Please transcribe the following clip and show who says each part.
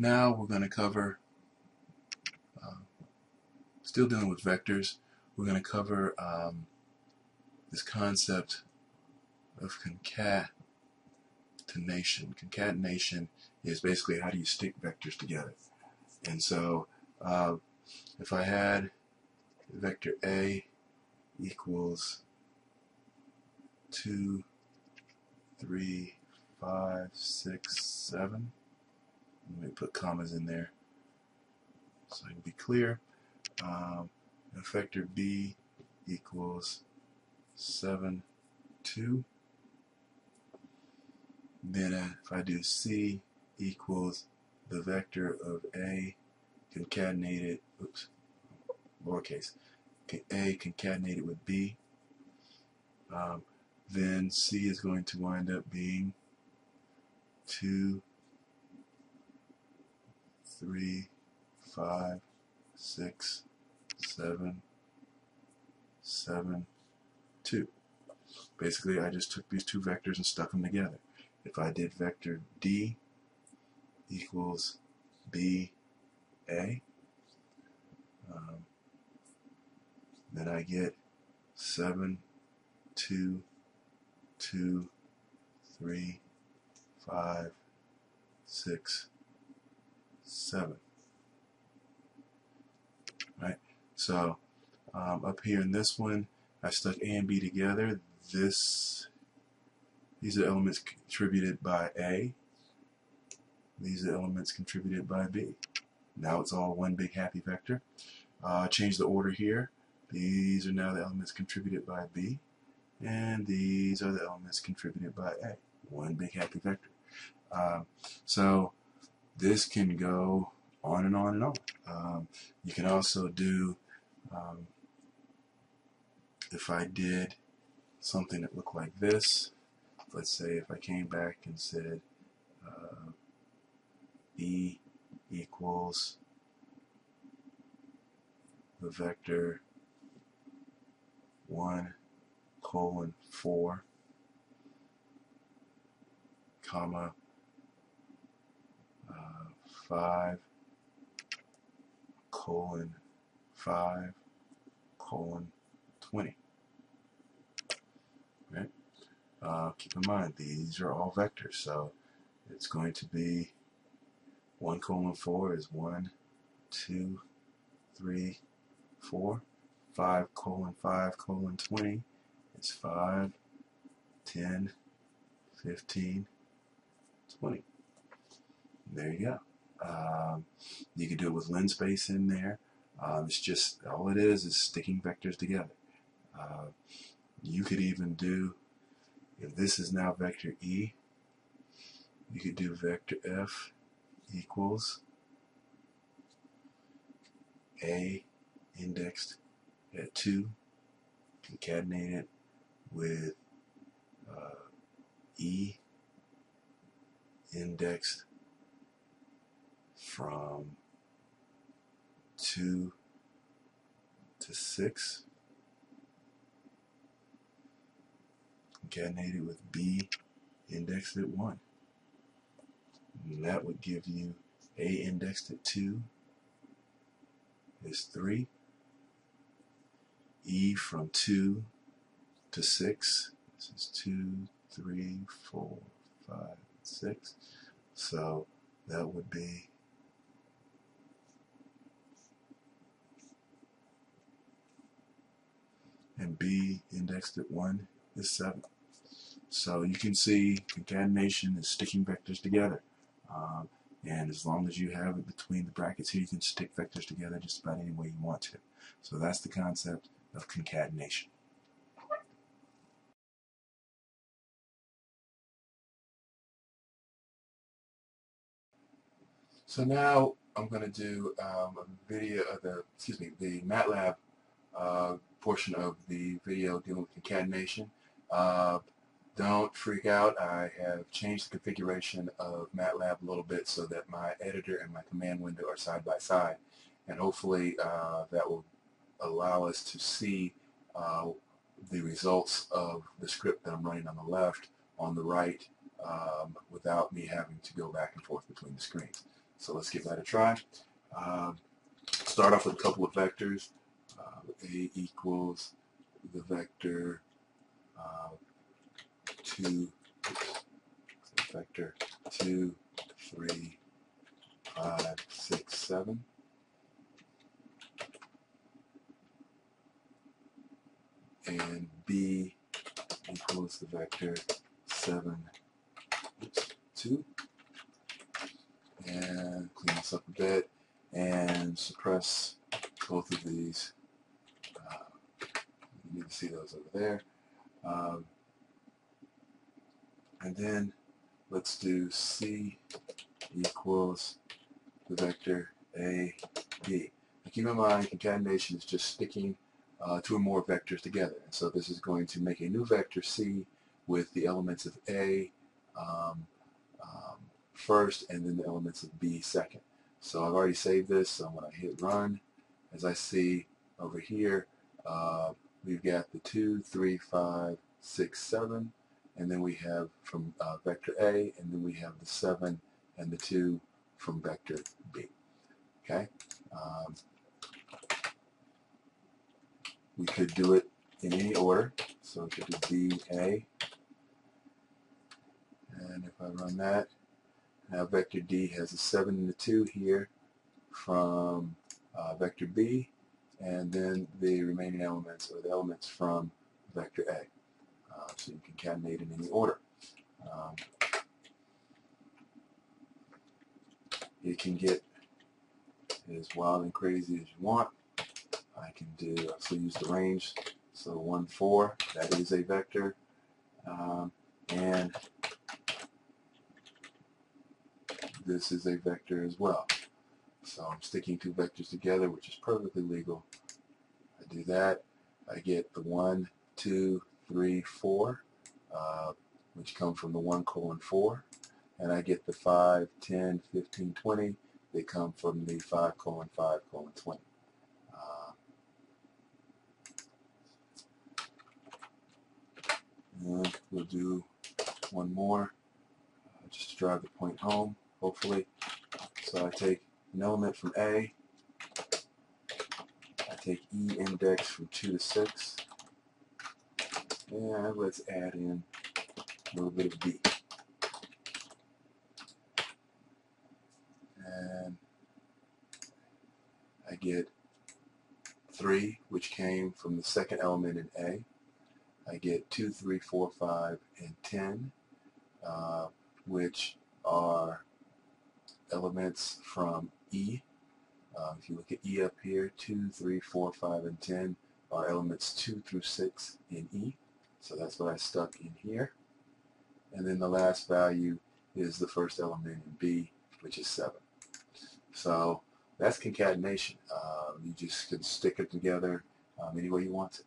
Speaker 1: Now we're going to cover, uh, still dealing with vectors, we're going to cover um, this concept of concatenation. Concatenation is basically how do you stick vectors together. And so uh, if I had vector A equals 2, 3, 5, 6, 7, let me put commas in there so I can be clear. Um, vector B equals 7, 2. Then uh, if I do C equals the vector of A concatenated, oops, lowercase, A concatenated with B, um, then C is going to wind up being 2, 3, 5, 6, 7, 7, 2. Basically, I just took these two vectors and stuck them together. If I did vector D equals B A, um, then I get 7, 2, 2, 3, 5, 6, 7. Right? So um, up here in this one, I stuck A and B together. This, these are elements contributed by A. These are elements contributed by B. Now it's all one big happy vector. Uh, change the order here. These are now the elements contributed by B. And these are the elements contributed by A. One big happy vector. Uh, so this can go on and on and on. Um, you can also do, um, if I did something that looked like this, let's say if I came back and said uh, E equals the vector 1 colon 4 comma 5 colon 5 colon 20 right? Uh, keep in mind these are all vectors so it's going to be 1 colon 4 is 1 2 3 4 5 colon 5 colon 20 is 5 10 15 20 there you go um, you can do it with linspace in there. Um, it's just all it is is sticking vectors together. Uh, you could even do if this is now vector E you could do vector F equals A indexed at 2 concatenated with uh, E indexed from 2 to 6 concatenated with B indexed at 1 and that would give you A indexed at 2 is 3 E from 2 to 6 this is 2 3 4 5 6 so that would be and B indexed at 1 is 7 so you can see concatenation is sticking vectors together um, and as long as you have it between the brackets here, you can stick vectors together just about any way you want to. So that's the concept of concatenation. So now I'm going to do um, a video of the, excuse me, the MATLAB uh, portion of the video dealing with concatenation. Uh, don't freak out. I have changed the configuration of MATLAB a little bit so that my editor and my command window are side by side. And hopefully uh, that will allow us to see uh, the results of the script that I'm running on the left on the right um, without me having to go back and forth between the screens. So let's give that a try. Um, start off with a couple of vectors. Uh, a equals the vector uh, 2, vector 2, 3, 5, 6, 7. And b equals the vector 7, oops, 2. And clean this up a bit and suppress both of these. You to see those over there. Um, and then let's do C equals the vector A, B. Now keep in mind concatenation is just sticking uh, two or more vectors together. And so this is going to make a new vector C with the elements of A um, um, first and then the elements of B second. So I've already saved this, so when I hit run, as I see over here, uh, we've got the 2, 3, 5, 6, 7, and then we have from uh, vector A, and then we have the 7 and the 2 from vector B. Okay? Um, we could do it in any order, so we could do B, A, and if I run that, now vector D has a 7 and a 2 here from uh, vector B, and then the remaining elements or the elements from vector A. Uh, so you can concatenate in any order. Um, it can get as wild and crazy as you want. I can do, I still use the range, so 1, 4, that is a vector. Um, and this is a vector as well. So I'm sticking two vectors together, which is perfectly legal. I do that. I get the 1, 2, 3, 4, uh, which come from the 1 colon 4. And I get the 5, 10, 15, 20. They come from the 5 colon 5 colon 20. Uh, and we'll do one more uh, just to drive the point home hopefully. So I take an element from A, I take E index from 2 to 6, and let's add in a little bit of B. And I get 3, which came from the second element in A. I get 2, 3, 4, 5, and 10, uh, which are elements from E. Uh, if you look at E up here, 2, 3, 4, 5, and 10 are elements 2 through 6 in E. So that's what I stuck in here. And then the last value is the first element in B, which is 7. So that's concatenation. Uh, you just can stick it together um, any way you want to.